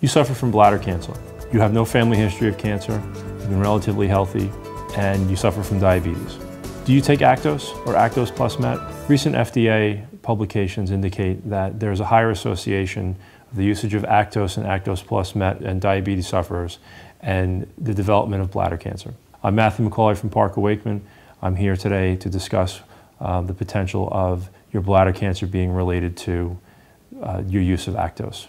You suffer from bladder cancer. You have no family history of cancer, you've been relatively healthy, and you suffer from diabetes. Do you take Actos or Actos Plus Met? Recent FDA publications indicate that there's a higher association of the usage of Actos and Actos Plus Met and diabetes sufferers and the development of bladder cancer. I'm Matthew McCauley from Parker Waichman. I'm here today to discuss uh, the potential of your bladder cancer being related to uh, your use of Actos.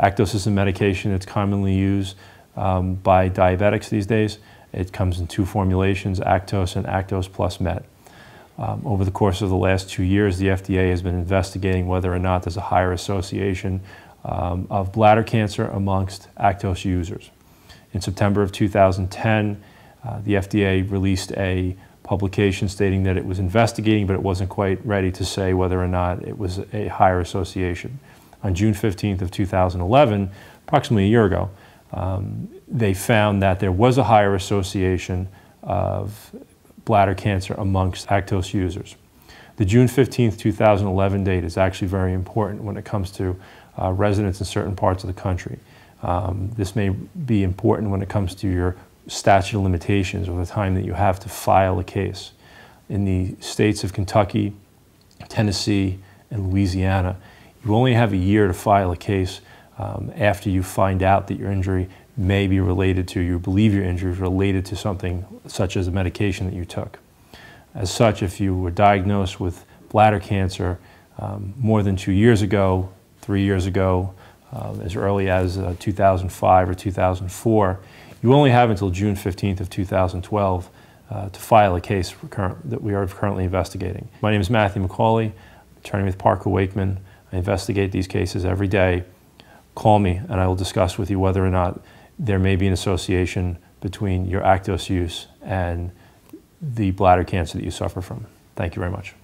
Actos is a medication that's commonly used um, by diabetics these days. It comes in two formulations, Actos and Actos Plus Met. Um, over the course of the last two years, the FDA has been investigating whether or not there's a higher association um, of bladder cancer amongst Actos users. In September of 2010, uh, the FDA released a publication stating that it was investigating, but it wasn't quite ready to say whether or not it was a higher association. On June 15th of 2011, approximately a year ago, um, they found that there was a higher association of bladder cancer amongst Actos users. The June 15th, 2011 date is actually very important when it comes to uh, residents in certain parts of the country. Um, this may be important when it comes to your statute of limitations or the time that you have to file a case. In the states of Kentucky, Tennessee, and Louisiana, you only have a year to file a case um, after you find out that your injury may be related to, you believe your injury is related to something such as a medication that you took. As such, if you were diagnosed with bladder cancer um, more than two years ago, three years ago, um, as early as uh, 2005 or 2004, you only have until June 15th of 2012 uh, to file a case that we are currently investigating. My name is Matthew McCauley, attorney with Parker Waichman. I investigate these cases every day. Call me and I will discuss with you whether or not there may be an association between your Actos use and the bladder cancer that you suffer from. Thank you very much.